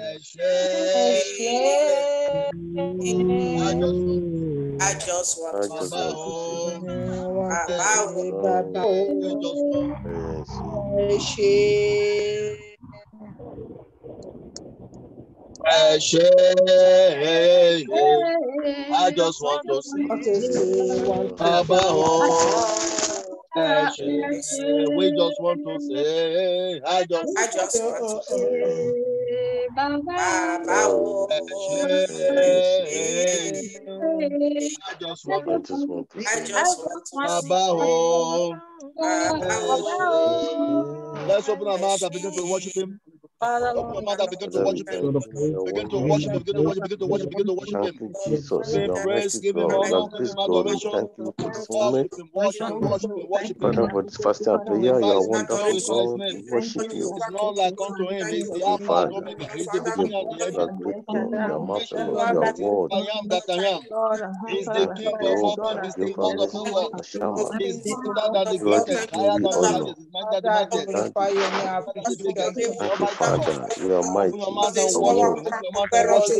I just want to say, want Baba Yes. Ẹ ṣé, I just want to say, Baba oh, ẹ ṣé, we just want to say, I just I just want to say, Oh, I just want I just want oh, oh, let's open our mouth and begin to worship Him. Open your mouth and begin to Father, we worship thank Him. you for your Begin to word. worship Him. Begin to worship. Begin to worship. Begin to worship Thank Him. you, Jesus. Give You Him are praise. mighty Give Him God. You honor. are Give great Him God. We adoration. thank you for this Worship moment. Him. Worship Him. Worship Him. Worship Him. Father, for this fasting and prayer, you are Glorify wonderful His God. name. We worship you. There's none like unto Him. He's the Thank you, Alpha and Father. Omega. He's the You beginning and the are, end. you are great God. You are marvelous. You are I worthy. am that I am. He's the Thank you, King of all Jehovah. kings. He's the Jehovah Lord of all Nissi, lords. Ashama. He's greater than the You are the greatest, higher glory, than the honor. highest, mightier than the mightiest. Thank you, Better than the biggest. He's the thank you, Almighty God. Father. You are Open your mighty. mouth You and are worship Him. worthy. Open your mouth and worship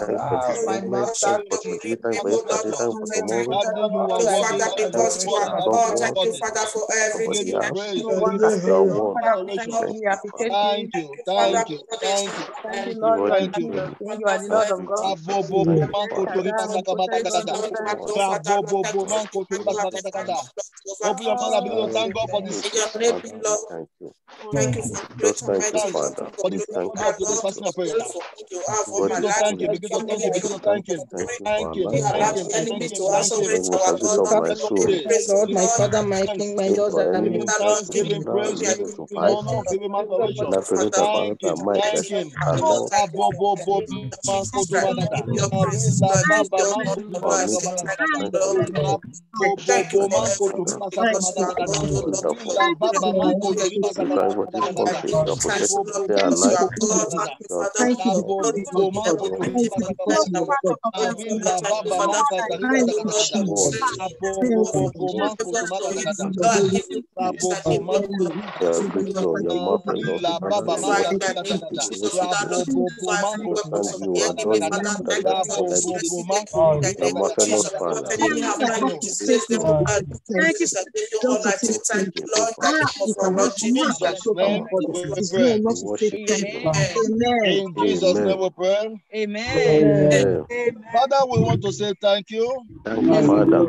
Thank you for this moment. Thank you for today. Thank you for yesterday. Thank you for tomorrow. Daddy, you are worthy. Father, Daddy, Thank because you you for are the Daddy, loved God. you Thank you, worthy. Father, for Over We give the everything you that praise. house. We give As you you are praise. one. Adoration. Thank you, Father. Thank you. Father, Thank you. Thank you. thank You you. are the Thank you. glory. Father, for Thank you, everything. Jesus. Rabobo Thank you, manko Father. tori baka baka Lord, gada. Lord, Thank you, Lord, Father. Lord, Father, thank you for manko tori you baka have baka designed gada. your blood over Open your mouth and begin to Thank thank God you, for this. For your Jesus. name be Father, we Lord. thank you. Thank you for the great Just and thank you, mighty Thanks things Father. You for the do. Thank you, of today's Lord, fasting and Jesus. prayer. grateful. Thank you for God my Begin to is life. thank good. Him. Thank Begin you thank Him. making Begin me to not thank to Him. Thank glory. you Thank our Him. life. You allow Thank the Him. enemy Thank Him. to Thank also Him. break Thank you our for Begin building God. to up Thank my you thank Him for being soul. today. praised, Give Him Lord. thanks. Thank you for Give enemy Him Father, trying Lord, thanks. to Give King, Him now praise. we are Give use it giving to Him you fight honor. me. praise. Give Him But adoration. I Thank you, pray that Father, Father, Thank that Him. might Thank Almighty Him. God. and Lord, Lord, thank you for Rabobo the name of manko Jesus tori Christ. baka We gada. give you your praises, Rila Lord. We give baba you all manko the tori for glory. I baka say mission. baka thank you, Thank Lord. you, Lord. Thank you Rabobo for manko tori everything baka because you baka are gada. God, oh Lord. Wonderful. Rila We are baba manko grateful. We are tori giving baka you You baka drive glory. us baka this We are gada. country. giving You you are thanks, protecting oh Rabobo Lord, their life. are manko tori God. baka Thank you, Father, for your Rabobo glory, for Thank manko you, tori everything baka that baka you gada. have done. Arila Thank you, baba Father, manka for your tori praise, baka oh baka Lord. gada. Lord. Rabobo The manko tori first baka one, baka gada. Lord, I give you praise. I Rabobo give you manko honor. You Thank are you for great your God. You are marvelous. Rila Father, baba we Magnify manka in worship the tori name baka you. of gada. We Jesus. worship Father, you. Lord, Rabobo nullify every manko We tori weapons thank of baka you. the Adore enemy. you. Father, gada. thank you, Lord, Thank to Rabobo you. receive manko it. In tori the You are name baka of Jesus. marvelous, What Father. the enemy have Thank planned you. to disgrace them, to disgrace us. Give you all I say Thank you, thank you, Lord. Jehovah. Thank you for our In Lord Jesus Jesus' Christ. name we pray. We worship you, Lord. Amen. In Jesus' name we pray. Amen. Father, we want to say thank you. Thank you, Father.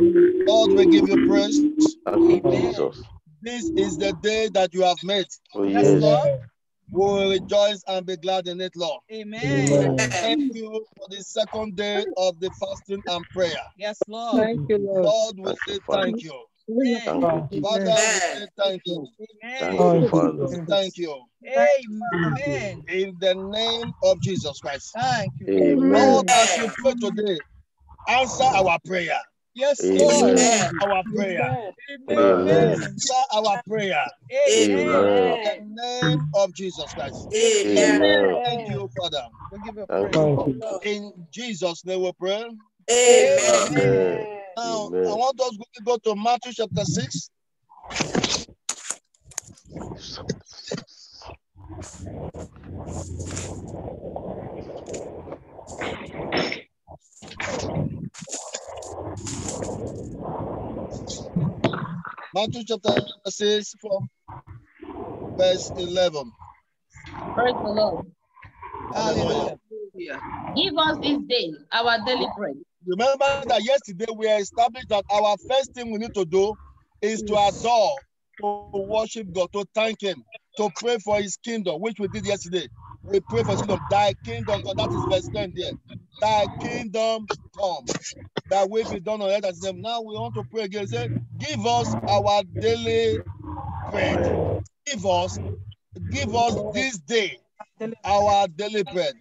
Lord, we give you praise. Thank you, Jesus. This is the day that you have made. Oh, yes. Lord. We will rejoice and be glad in it, Lord. Amen. Thank you for the second day of the fasting and prayer. Yes, Lord. Thank you, Lord. Lord, we Thank you, say thank you. Thank you, Father, we thank you. Thank you, Father. Thank you. In the name of Jesus Christ. Thank Amen. Lord, as we pray today, answer our prayer. Amen. Amen. Our prayer. Amen. Answer our prayer. Amen. In the name of Jesus Christ. Amen. Amen. Thank you, Father. Thank you. In Jesus' name we pray. Amen. Amen. Now, I want us to go to Matthew chapter 6. Matthew chapter 6 from verse 11. Praise the Lord. Hallelujah. Give us this day our daily bread. Remember that yesterday we established that our first thing we need to do is to adore, to worship God, to thank Him, to pray for His kingdom, which we did yesterday. We pray for His kingdom. Thy kingdom, that is verse 10 there. Thy kingdom come, that will be done on earth as them. Now we want to pray again. Say, give us our daily. Bread. Give us, give us this day our daily bread.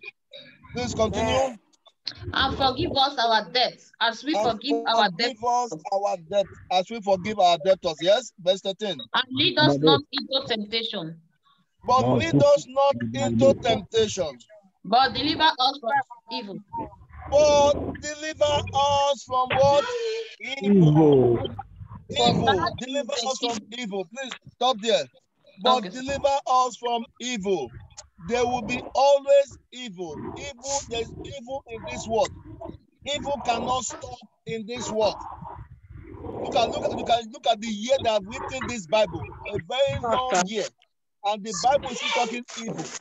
Please continue. And forgive us our debts as we And forgive our forgive debtors. us our debt as we forgive our debtors. Yes, verse 13. And lead us not into temptation, But lead us not into temptation, but deliver us from evil. but deliver us from what? Evil. Evil. Deliver us from evil. Please stop there. But deliver us from evil. There will be always evil. Evil, there's evil in this world. Evil cannot stop in this world. Look at look at look at look at the year that I've written this Bible, a very long year, and the Bible is talking evil.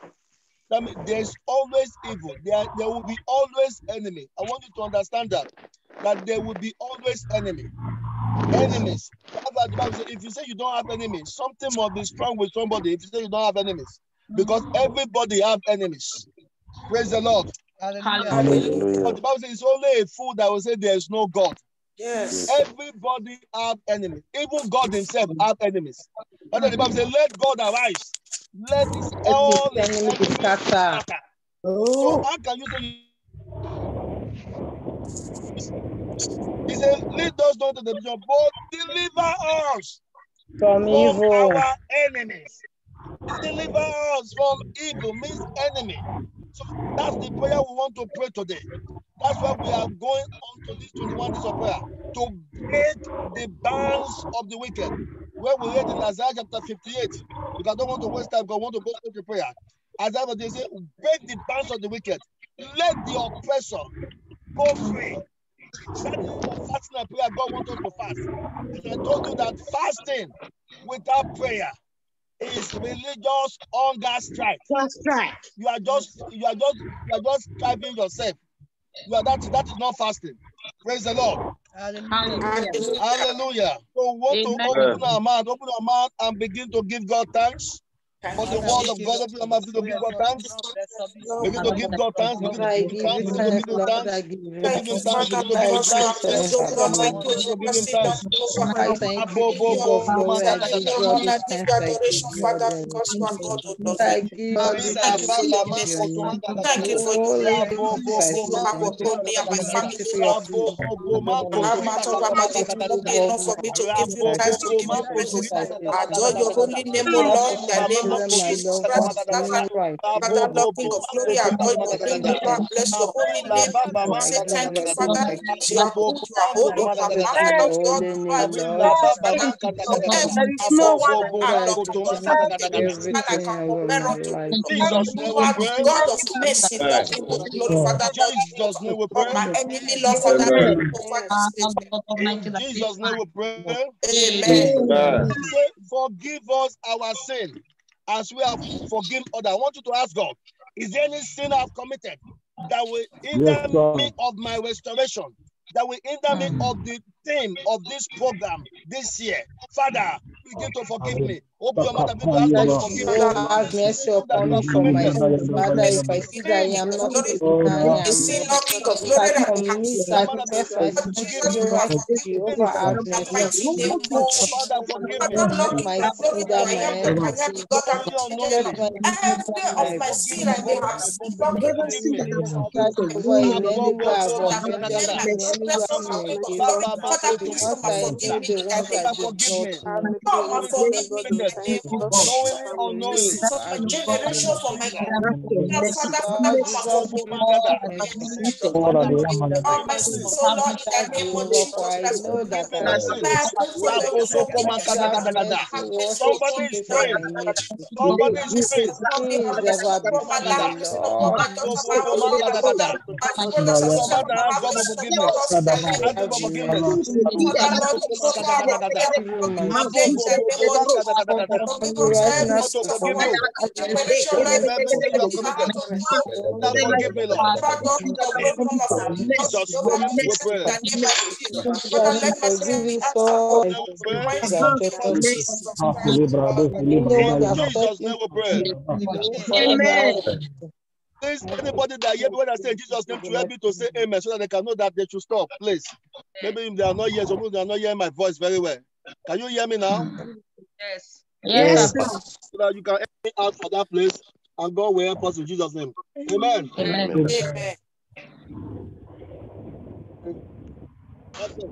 That means there's always evil. There, there will be always enemy. I want you to understand that that there will be always enemy. Enemies. That's why the Bible says, If you say you don't have enemies, something must be strong with somebody. If you say you don't have enemies, because everybody have enemies. Praise the Lord. Hallelujah. Hallelujah. But the Bible says it's only a fool that will say there is no God. Yes. Everybody have enemies. Even God himself have enemies. But then the Bible says, let God arise. Let his all his enemy be enemies scattered. So Oh, how can you say he said, lead us not to the vision, but deliver us From from evil. our enemies. Deliver us from evil means enemy. So that's the prayer we want to pray today. That's why we are going on to this 21 days of prayer to break the bands of the wicked. Where we read in Isaiah chapter 58, because I don't want to waste time, because I want to go to prayer. Isaiah they say, break the bands of the wicked. Let the oppressor go free. That is the fasting and prayer God wants us to fast. And I told you that fasting without prayer is religious hunger strike. that's right. You are just you are just you are just striving yourself. You are that that is not fasting. Praise the Lord. Hallelujah. Hallelujah. So we want to open our mouth, open our mouth and begin to give God thanks for the word of God. Open our mouth begin to give God thanks. Begin to give God thanks. Begin Lord, I to give give thanks. you Begin to thanks, give him Lord. thanks. I give you Begin to Thank give you, him thanks. Father, Begin to give him because you thanks. are good, oh Thank you Begin for to give him mercy that thanks. over my I thank Abo, you, bo, King bo, of bo, glory. I maka, I da, give da, give da, you you all da. the honor, give thanks. you I give adoration, you all Father, the because you are God, oh Lord. I give all the Riba, Thank you for ba, your ba, glory ma, to your mercy. koto, name. maka, da, da, Thank you for your Holy Ya, goodness bo, bo, I bo, you ma, have thank koto, you. not for me to give thanks, to give Adore your holy da. name, O Ya, Lord, ba, in ba, the ma, name ma, of Consider my koto, Jesus Lord maka, da, da, Christ of. Nazareth. Father, bo, Lord, King bo, of ma, glory, koto, adore maka, your da, da, name, da, O da. Lord, bless Ya, your holy la, name. ba, ba, We ma, say ka, da, da, thank da, you. Father, I because give you Ya, are bo, good, bo, you are ma, holy, koto, you maka, are you are holy divine, name, you Lord. Arila are baba Father, makata you da da are da. everything. There is no Abo one bo like bo Ah, Father, I Lord, you I everything can I compare want in my unto you, life. Lord. Jesus You name we are the pray. God of mercy, Lord, King of glory, Father, Lord, Jesus name we of pray. my enemy, Lord, Father, Lord, over this system. In Jesus name we pray. Amen. He said, forgive us our sin as we have forgiven others. I want you to ask God, is there any sin I've committed that will hinder me of my restoration? That will hinder me of the theme of this program this year. Father, begin to forgive me. Open your mouth and begin to ask forgive you you. have mercy upon me for my sins. Father, if I see me, that I sin, am not good, I am sin, sin Lord, King of if I that I have commit your sinned. mother begin to sacrifice, forgive me. you are Jehovah, forgiven. Jehovah, Any have mercy. mighty name sin, of Father, forgive me. Father, Let King my the that my am, the I am, enmity, the God that Knowingly, created the let Lord. unknowingly. my Every of my my Forgive sin me. Forgive have me. sinned, Forgive me. Of Forgive me. that Jehovah in any way Abobo I've sin that makata will da da offended end da. my you, in any way transgression, Lord, I'm King of glory. Baba against Father, please come and makata I da da. forgive me the in the ones name I Father, of forgive me. Come and forgive me in unknowingly. the name of Knowingly, Jesus. The unknowingly. sins of my generation from my Lord, Father, Father, come and forgive me all my sins, oh Lord, in the name of for Jesus Christ. for Somebody is praying. Somebody is praying. Amen. Father, Please, anybody that hear me when I say in Jesus' name to help me to say amen so that they can know that they should stop, please. Maybe if they are not here, some people they are not hearing my voice very well. Can you hear me now? Yes. Yes. So that you can help me out for that place and God will help us in Jesus' name. Amen. Amen. Amen. Okay.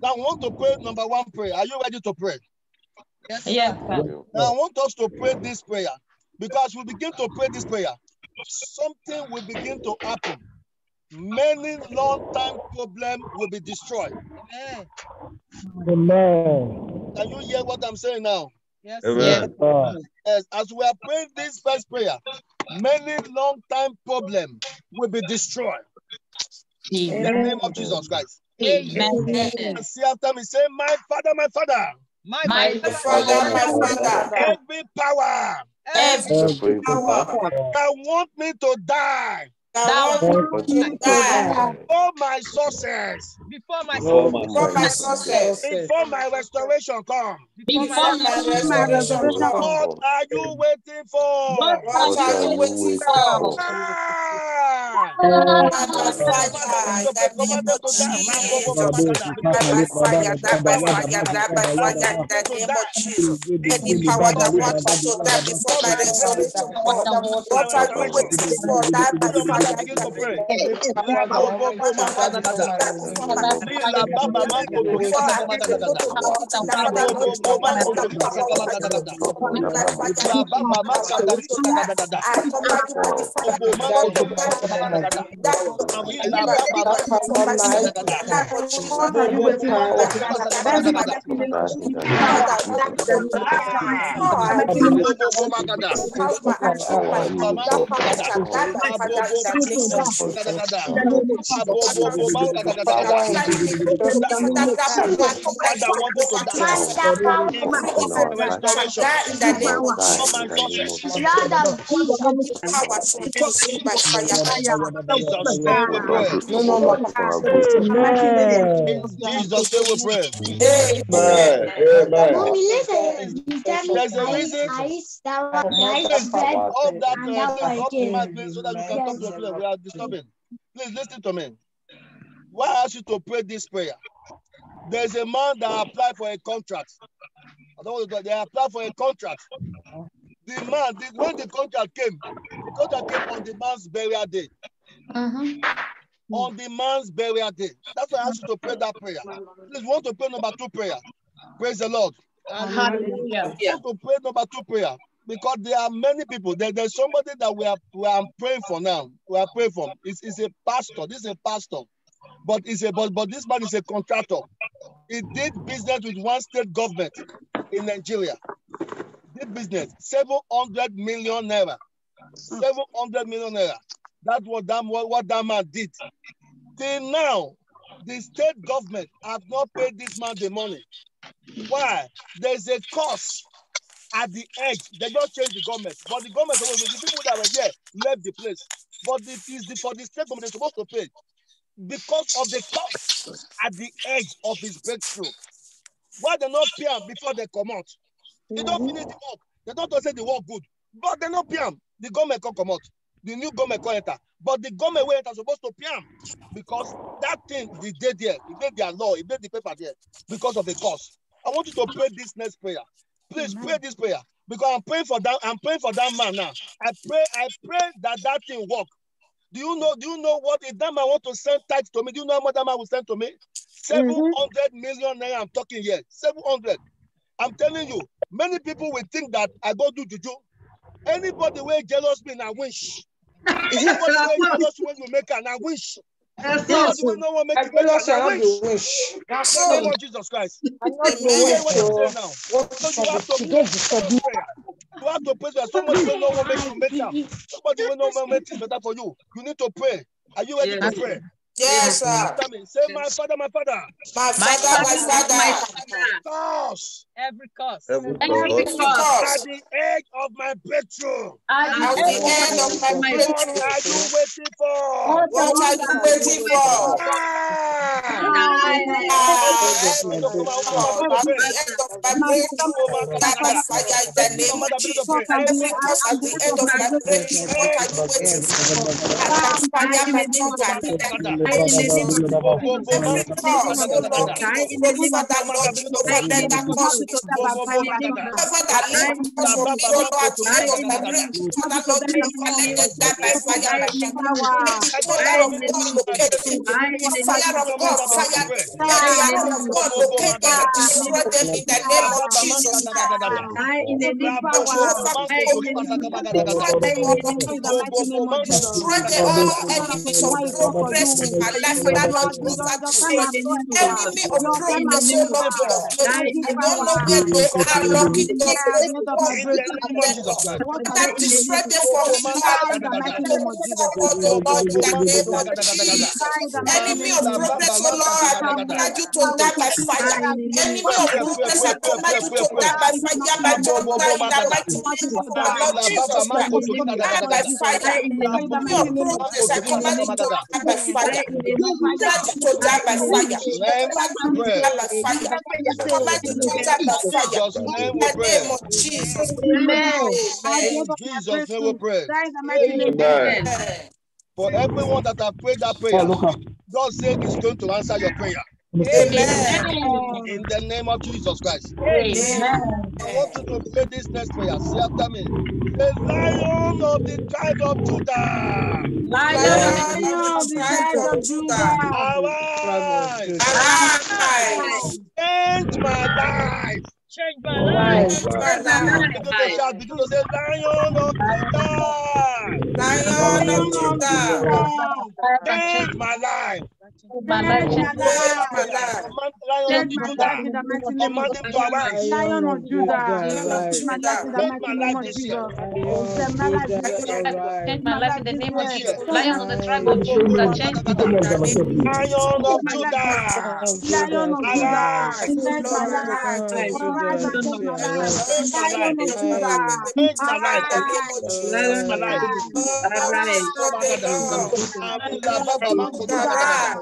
Now I want to pray number one prayer. Are you ready to pray? Yes. Yeah. Now I want us to pray this prayer because we begin to pray this prayer. Something will begin to happen. Many long-time problem will be destroyed. Amen. Can you hear what I'm saying now? Yes. Amen. Yes, as we are praying this first prayer, many long time problems will be destroyed. In the name of Jesus Christ. Amen. And see after me, say, My Father, my Father, My, My Father, Father, my Father, every power every Every power power that want me to die, that wants me to die all my sources, before my before my my success, before my restoration come, before Before my my restoration come. what are you waiting for? What What are you waiting for? Ah! By fire, in the name of Jesus. By fire, die by fire, die by fire, in the name of Jesus. Any power that wants to die before my restoration. What are you waiting for? Begin to pray. command you by the Bo fire. bo ma ko Lord, to to ri ba die sa ga ma ga da ga. die before Ri my la ba ba ma die ko to before my ri sa ga da ga. in the name of Jesus. Ah! will pray. Amen. Amen. There's a reason. Please off that uh, please off the mic, please, so that you can talk to your children. We are disturbing. Please listen to me. Why I ask you to pray this prayer? There's a man that applied for a contract. I don't want to they applied for a contract. The man, the, when the contract came, the contract came on the man's burial day. Mm-hmm. On the man's burial day. That's why I asked you to pray that prayer. Please, we want to pray number two prayer. Praise the Lord. Hallelujah. We want to pray number two prayer because there are many people. There, there's somebody that we are we are praying for now. We are praying for. It's, it's a pastor. This is a pastor, but it's a but, but this man is a contractor. He did business with one state government in Nigeria. Did business 700 million naira. 700 million naira. That's what that what, what that man did. Till now, the state government have not paid this man the money. Why? There's a cost at the edge. They just changed the government, but the government, the people that were there left the place. But it is the, for the state government, they're supposed to pay because of the cost at the edge of his breakthrough. Why they not pay him before they come out? They don't mm-hmm. finish the work. They don't say the work good, but they not pay him. The government can come out. The new government can enter, but the government will enter supposed to pay him because that thing they did there, it made their law, it made the paper there because of the cost. I want you to pray this next prayer. Please pray this prayer because I'm praying for that. I'm praying for that man now. I pray. I pray that that thing work. Do you know? Do you know what? If that man want to send tax to me, do you know how much that man will send to me? Seven mm-hmm. hundred million naira. I'm talking here. Seven hundred. I'm telling you. Many people will think that I go do juju. Anybody will jealous me, I wish. Anybody will jealous when you make an, I wish. Anybody will no one make you make an, I wish. In the name of Jesus Christ. You hear what I'm saying now? So you have to pray prayer. You have to pray. that Somebody will no one make you make them. Somebody will no one make things better for you. You need to pray. Are you ready to pray? Yes, sir. After me, say, my father, my father. My father, my father. Cause Every cost. Every Every cause at the edge of my breakthrough. at the end of my What breakthrough, are you waiting for? what are you waiting for? Ah! At the end of my breakthrough, that by fire in the name of Jesus. Every cause at the end of my breakthrough, what are you waiting for? That by fire, my thunder, in the name of Jesus. Every oh Lord, King of glory, Father, Lord, Jehovah, let that cause be Whoever that lives cause for me, oh Lord, at the of my breakthrough, Father, Lord, Jehovah, let them die by fire, by thunder. May the thunder of God locate him. The fire of God, fire to pray. Let the arrow of God locate them and destroy them in the name of Jesus Christ. Destroy the all enemies of progress in my life that Lord Jesus are destroyed. Enemy of progress, oh Lord God. I don't know where they are looking God. That destroy them for me, Lord. Lord, in the name of Jesus. Enemy of progress, oh Lord, I command you to die oh by fire. Enemy of progress, I command you to die by fire by thunder in the mighty name of our Lord Jesus Christ. Die by fire. Enemy of progress, I command you to die by fire. Command you to die by fire. Command you to die by fire. Command you to die by fire. In the name of Jesus. In Jesus' name we pray. Amen. For everyone that have prayed that prayer, God said He's going to answer your prayer. Amen. In the name of Jesus Christ. Amen. I want you to pray this next prayer. Say after me. The lion of the tribe of Judah. Lion of the tribe of Judah. Arise. Arise. Change my life. Change my life. Change my life. Begin to shout. Begin to say, Lion of Judah. Lion of Judah. Change my life. Life. Command Lion of Judah. Of. Lion of of Judah. Lion of Judah. Lion of Judah. Lion of Judah. Lion of.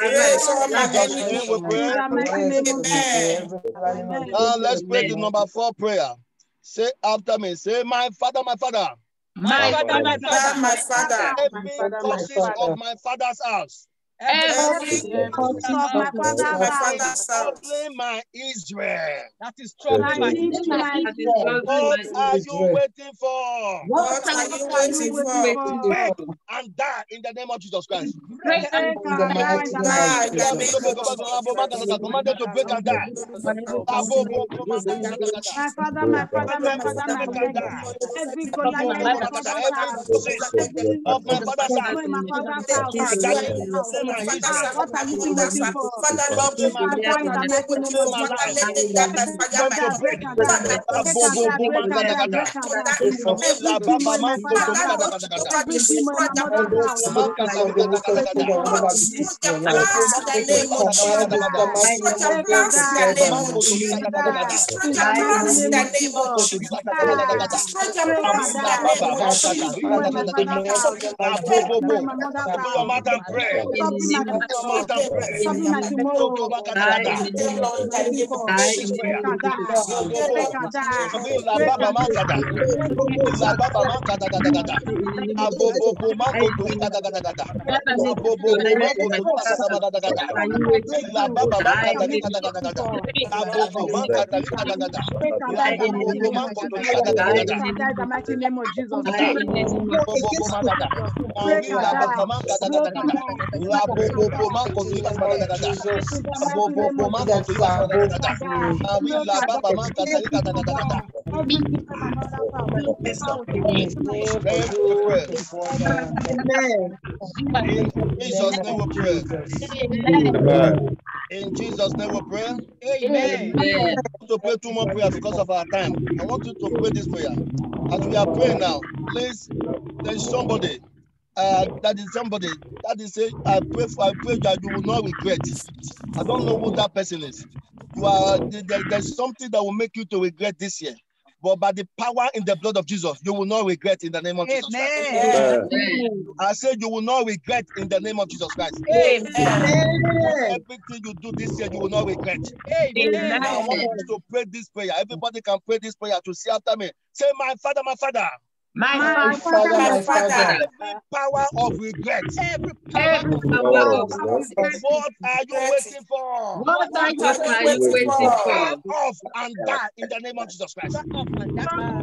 Yes, all my Jesus' name enemies. we pray. In the mighty name of Jesus. Amen. Now let's pray the number four prayer. Say after me. Say, my father, my father. My father, my Father, my father. Every causes of my father's house. Every Cause of my father's my house. father's. Troubling my Israel. That is Lightning my ear. What are you waiting for? What are you waiting for? Break and die in the name of Jesus Christ. And die. Commanded to and die. My father, my father, my father, my father. Every Goliath in my father's house. Every of my father's house. my father's house. And die. Troubling my Father, Israel. son, What are you Lord, pray. The mighty bo, name ma, of ko, to, ri, Jesus. Ga, da, ga, da, ga, Break da. and die the mighty name of Jesus. Da. Bo, bo, bo, ma, ga, da. Ma, Break ri, and la, ba, die. ba, ma, ka, da, ga, da, Break ga, and da. die. La, bo, bo, bo, ma, ko, to, ri, ga, da, ga, da, ga, da. In the Abo, mighty bo, name bo, of ma, ko, Jesus. name we pray. Amen. In Jesus' name we pray. Amen. to pray two more prayers because of our time. I want you to pray this prayer. As we are praying now, please, there is somebody, uh, that is somebody that is saying, I pray for, I pray that you will not regret. I don't know who that person is. You are, there- there's something that will make you to regret this year. But by the power in the blood of Jesus, you will not regret in the name of Jesus Christ. Amen. I said you will not regret in the name of Jesus Christ. Amen. Everything you do this year, you will not regret. Amen. Now I want you to pray this prayer. Everybody can pray this prayer to see after me. Say, My Father, my Father, My My Father, Father, my my Father, Father, Every power of regret. every Every power power of of regret. What are you waiting for? What are what you are you What waiting waiting for? for? Back off and die in the name of Jesus Christ. Back off and die.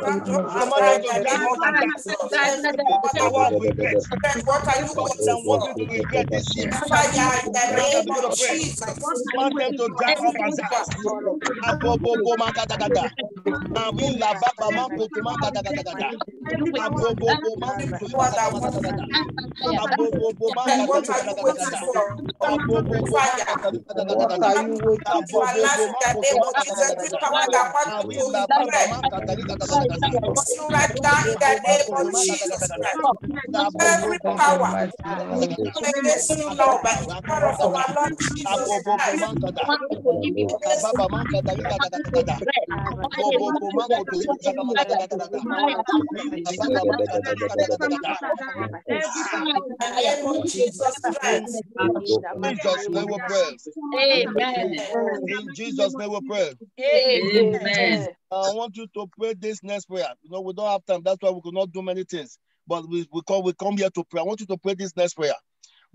Back up and Command die them in to the back name off of and die. Jesus. Every Every power of regret. What are you waiting them want you to regret this year. Fire in the name of. Jesus. Command them to dry off and die. For? For? la Every power you, the power of Lord Jesus Christ. In. Jesus' name we pray. Amen. In Jesus' name we pray. Amen. I want you to pray this next prayer. You know, we don't have time. That's why we could not do many things. But we, we come we come here to pray. I want you to pray this next prayer.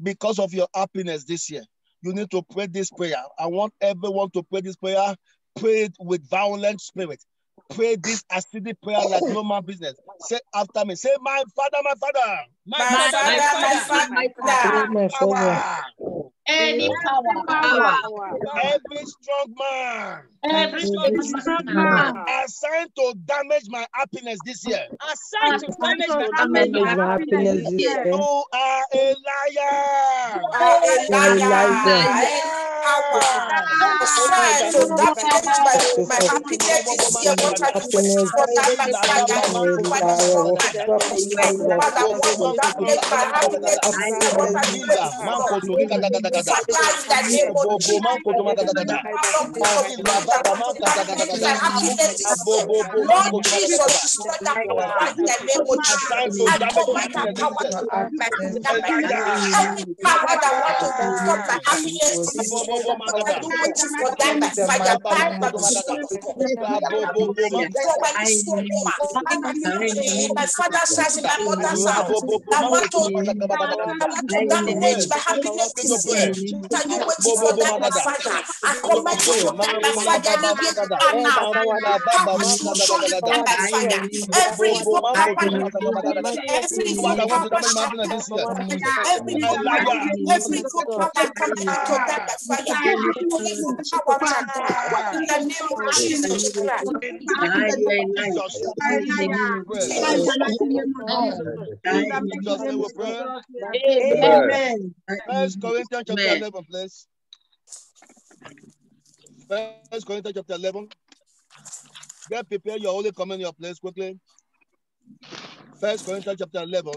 Because of your happiness this year, you need to pray this prayer. I want everyone to pray this prayer. Pray it with violent spirit. Pray this acidic prayer like no man business. Say after me. Say, my father, my father. My Father, my Father, my Father. Power. Any power, power, Every strong man every strong man assigned to damage my happiness this year. assigned to damage my Damage happiness. my happiness this year. You are a liar. are a Elijah. liar. Any power assigned to damage my, my happiness this year. What are you Father, my happiness. What in the name of Jesus. Lord Jesus, power in the name of Jesus. I damage my command that happiness power to my happiness. Elijah. Power that wants to stop my happiness this year. Bobo What you waiting for? Die by fire, Baba die manko by the maka da. sword of God. Bobo manko. For when you saw woman, in my, in father's house, my mother's house, I want to want to damage my happiness this year. Are you waiting for? By fire. I command you to by fire. now, by fire. Every evil power, every evil that want power to damage my happiness shattered. this year. Every evil power, Elijah. every evil power, I command you to by fire. Every evil power shattered. In the name of Jesus Christ. In Jesus' name we pray. In Jesus' name we pray. Amen. First Corinthians chapter 11, please. First Corinthians chapter 11. Get prepared your holy comment in your place quickly. First Corinthians chapter 11.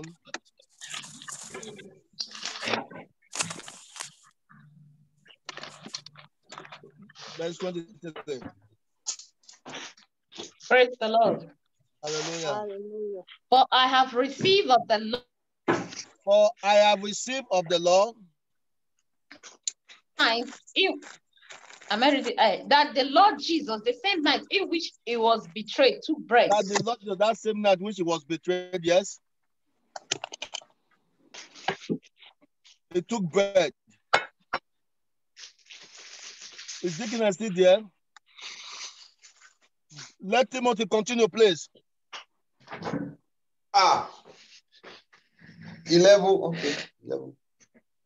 Verse 23. Praise the Lord. Hallelujah. For I have received of the Lord For I have received of the Lord night in am I reading? Uh, that the Lord Jesus, the same night in which he was betrayed, took bread. that the Lord Jesus, that same night which he was betrayed, yes. He took bread. Is Deacon still there? Let Timothy continue, please. Ah. 11. Okay. 11.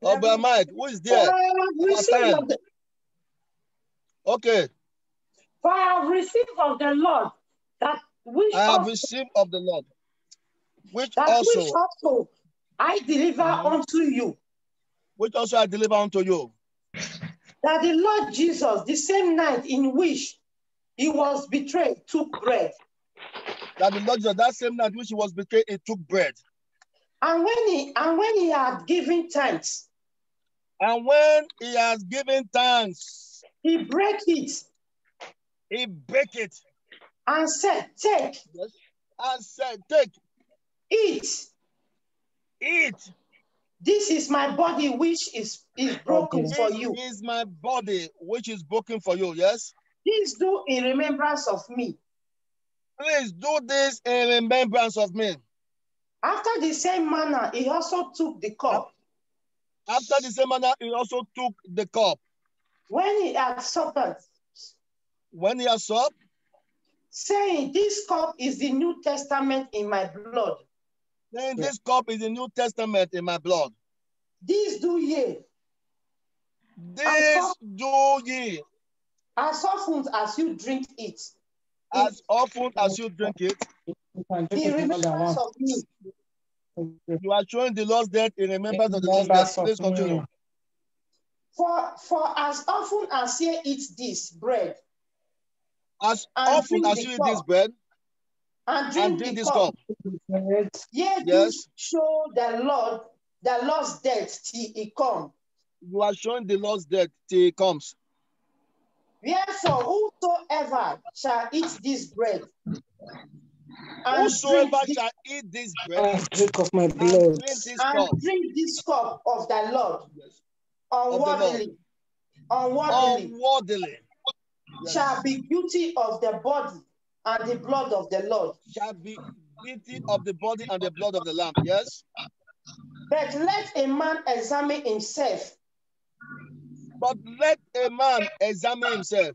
Oh, Brother Mike, who is there? received of the, Okay, for I have received of the Lord that which I have also, received of the Lord, which also, which also I deliver Mhm. unto you which also I deliver unto you. That the Lord Jesus, the same night in which he was betrayed, took bread. That the Lord Jesus, that same night which he was betrayed, he took bread. And when he and when he had given thanks, And when he has given thanks, he broke it he break it and said, Take, and said, Take, eat. eat. This is my body which is, is broken for you. This is my body which is broken for you. Yes. Please do in remembrance of me. Please do this in remembrance of me. After the same manner, he also took the cup. After the same manner, he also took the cup. When he had supped, When he had supped, saying, This cup is the New Testament in my blood. Saying, This cup is the New Testament in my blood. This do ye This do ye as often as you drink it. as often as you drink it. In remembrance of me. You are showing the Lord's death in remembrance of the Lord's death. Please continue. For, for as often as ye eat this bread As often as you eat this bread and drink, and drink this cup, cup, ye do Yes. show the Lord the Lord's death till he come. you are showing the Lord's death till he comes. Wherefore, whosoever shall eat this bread and Whosoever drink this, shall eat this ah, bread Drink of my and blood. drink this and cup drink this cup of the Lord Yes. unworthily, unworthily unworthily Yes. shall be guilty of the body and the blood of the Lord. shall be guilty of the body and the blood of the Lamb. Yes. But let a man examine himself, But let a man examine himself,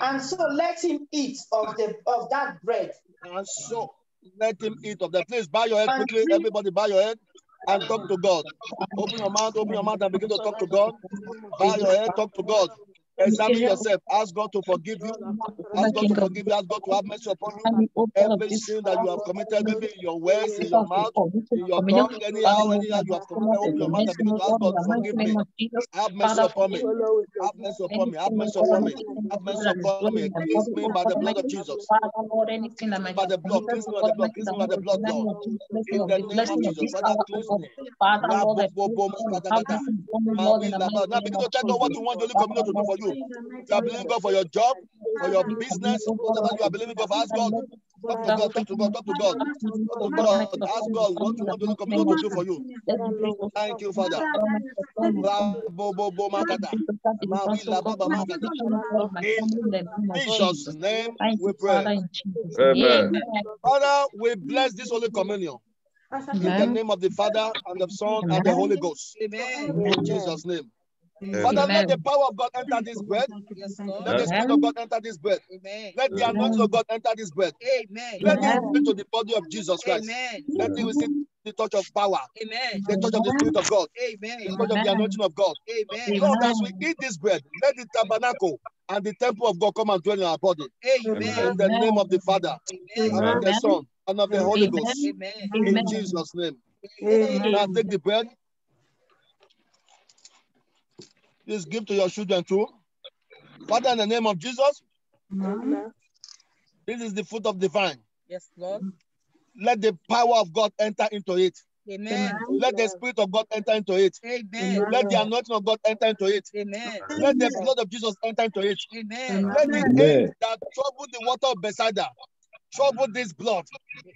and so let him eat of the of that bread and so let him eat of that. Please bow your head And quickly. Everybody bow your head and talk to God. Open your mouth, open your mouth and begin to talk to God. Bow your head, talk to God. Examine yourself. Ask God to forgive you. Ask God to forgive you. Ask God to have mercy upon you. Every sin that you have committed, maybe in your words, in your mouth, in your tongue, anyhow, anyhow you have committed, open your mouth and begin to ask God to forgive me. Have mercy upon me. Have mercy upon me. Have mercy upon me. Have mercy upon me. Cleanse me by the blood of Jesus. Father, anything that might By the blood, cleanse me by the blood, cleanse me by the blood, Lord. In the name of Jesus, Father, cleanse me. Now begin to tell God what you want the Holy Communion to do for you. You are believing God for your job, for your business, whatever you are believing God for. Ask God. Talk to God, talk to God, talk to God. Talk to God. Ask God what you want the Holy Communion to do for you. Thank you, Father. In Jesus' name we pray. Amen. Father, we bless this Holy Communion in the name of the Father and the Son and the Holy Ghost. In Jesus' name. Father, let the power of God enter this bread. Let the Spirit of God enter this bread. Amen. Let the anointing of God enter this bread. Amen. Let it into the body of Jesus Christ. Amen. Let it receive the touch of power, Amen. the touch of the Spirit of God, the Amen. touch of the anointing of God. Amen. Lord, as we eat this bread, let the tabernacle and the temple of God come and dwell in our body. Amen. In the name of the Father, and of the Son, and of the Holy Ghost. Amen. In Jesus' name. Amen. Now take the bread. Please give to your children too. Father, in the name of Jesus, Amen. this is the fruit of the vine. Yes, Lord. Let the power of God enter into it. Amen. Let the spirit of God enter into it. Amen. Let the anointing of God enter into it. Amen. Let the blood of Jesus enter into it. Amen. Let the angel that troubled the water of Bethsaida trouble this blood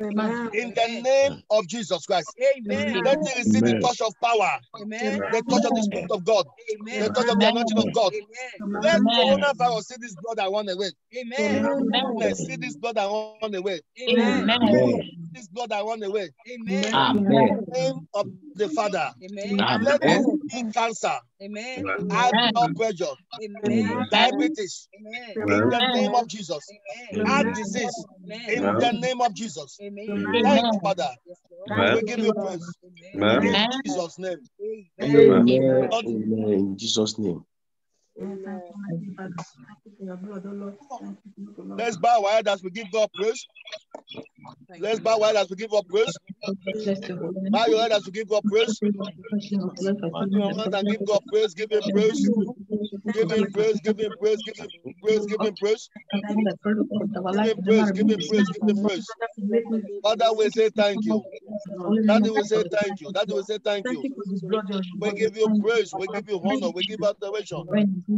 in the name of Jesus Christ. Amen. Let it receive the touch of power, Amen. the touch of the spirit of God, the touch of the anointing of God. Amen. Let coronavirus see this blood and run away. Amen. Let see this blood and run away. Amen. This blood and run away. Amen. In the name of the Father. Amen. Let this be cancer, Amen. high blood pressure, Amen. diabetes. Amen. In the name of Jesus. Amen. Heart disease. In the name of Jesus. Amen. Thank you, Father. Yes, Lord. We give you praise. Amen. In Jesus' name. Amen. Amen. In Jesus' name. Let's bow our head as we give God praise. Let's bow our head as we give God praise. Bow your head as we give God praise. And give God praise, give him praise. Give him praise, give him praise, give him praise, give him praise. Give him praise, give him praise, give him praise. Father, we say thank you. Daddy, we say thank you. Daddy, we say thank you. We give you praise, we give you honor, we give adoration.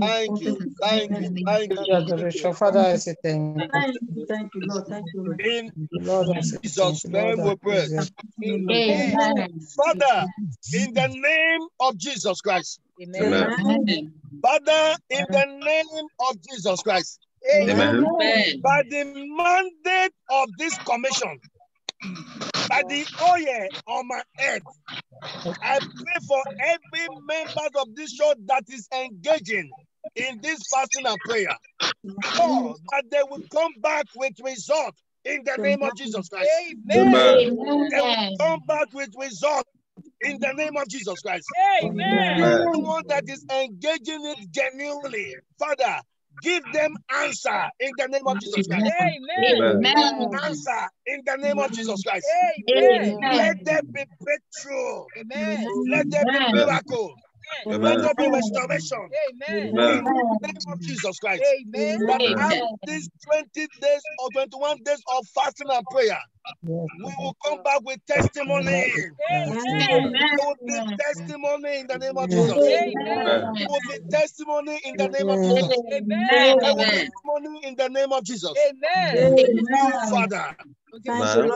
Thank you. Thank you. Thank you. Adoration. Father, I say thank you. Thank you, Lord. Thank you, Lord. In Lord, I say Jesus' you. Lord, name I we pray. Amen. Father, in the name of Jesus Christ. Amen. Father, in the name of Jesus Christ. Amen. By the mandate of this commission, by the oil on my head, I pray for every member of this church that is engaging in this fasting and prayer. Lord, that they will come back with result in the name of Jesus Christ. Amen. They will come back with result in the name of Jesus Christ. Amen. Anyone that is engaging it genuinely, Father, give them answer in the name of Jesus Christ. Amen. Give them answer in the name of Jesus Christ. Amen. Let there be breakthrough. Amen. Let there be miracle. Let Amen. there be restoration Amen. in the name of Jesus Christ. Amen. That after these 20 days or 21 days of fasting and prayer, we will come back with testimony. Amen. There will be testimony in the name of Jesus. Amen. There will be testimony in the name of Jesus. Amen. There will be testimony in the name of Jesus. Amen. Father, Amen.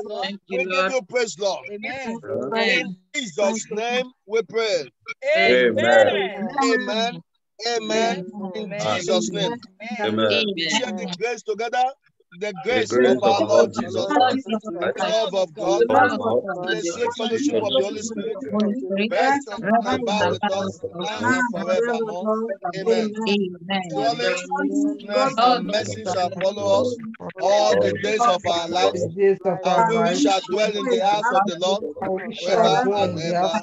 we give you praise, Lord. Amen. In Jesus' name we pray. Amen. Amen. Amen. In Jesus' name. Amen. Share the grace together. The grace grace of our Lord Jesus, Lord the love of God, the sweet fellowship of the Holy Spirit rest and abide with us now and forevermore. Amen. Surely, goodness and mercy shall follow us all the days of our lives, and we shall dwell in the house of the Lord forever and ever.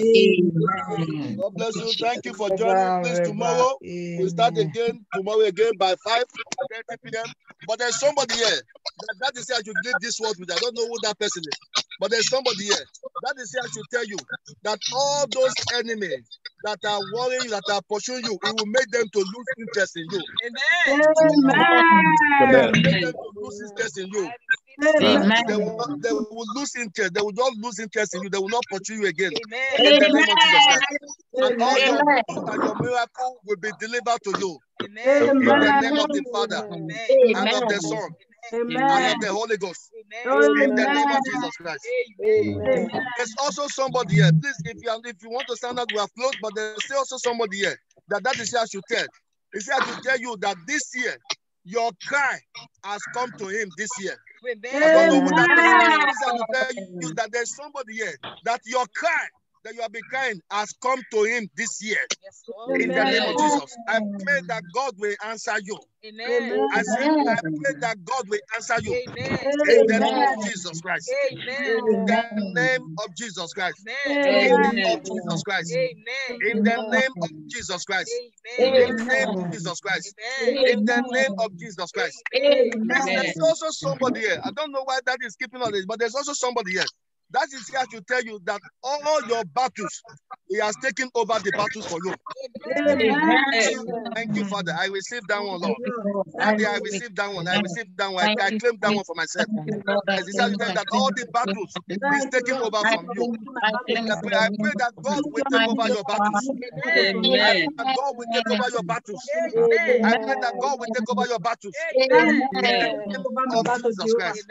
Amen. God bless you. Thank you for joining. Please, tomorrow we start again. Tomorrow again by 5 30 p.m. But there's somebody here that, that is here I should leave this word with. I don't know who that person is, but there's somebody here that is here I should tell you that all those enemies that are worrying, you, that are pursuing you, it will make them to lose interest in you. Amen. It will make them to lose interest in you. Amen. They will, not, they will lose interest. They will not lose interest in you. They will not pursue you again. Amen. In the name of Jesus And all your and your miracle will be delivered to you. Amen. In the name of the Father Amen. and of the Son and of the Holy Ghost. Amen. In the name of Jesus Christ. Amen. There's also somebody here. Please, if you are, if you want to stand up, we have closed, but there's also somebody here that that is here I should tell. It's here to tell you that this year your cry has come to him this year. I don't know who that person is. It's here to tell you that there's somebody here that your cry that you have been crying has come to him this year. Yes, In the name of Jesus, I pray that God will answer you. Amen. I say, I pray that God will answer you. Amen. In the name of Jesus Christ. Amen. In the name of Jesus Christ. Amen. In the name of Jesus Christ. Amen. In the name of Jesus Christ. Amen. In the name of Jesus Christ. In the name of Jesus Christ. Please, there's also somebody here. I don't know why that is keeping on this, but there's also somebody here. That is here to tell you that all your battles, He has taken over the battles for you. Thank you, Father. I received that one, Lord. Daddy, I received that one. I received that one. I, I claim that one for myself. As he said that all the battles is taken over from you. I pray, that God will take over your battles. I pray that God will take over your battles. I pray that God will take over your battles. Name of Jesus Christ.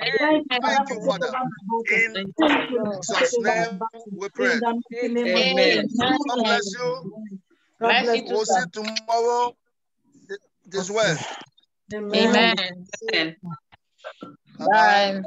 Thank you, Father. In Jesus' name we pray. Amen. God bless you. Bless you too, We'll see tomorrow this way. Amen. Bye-bye. Bye.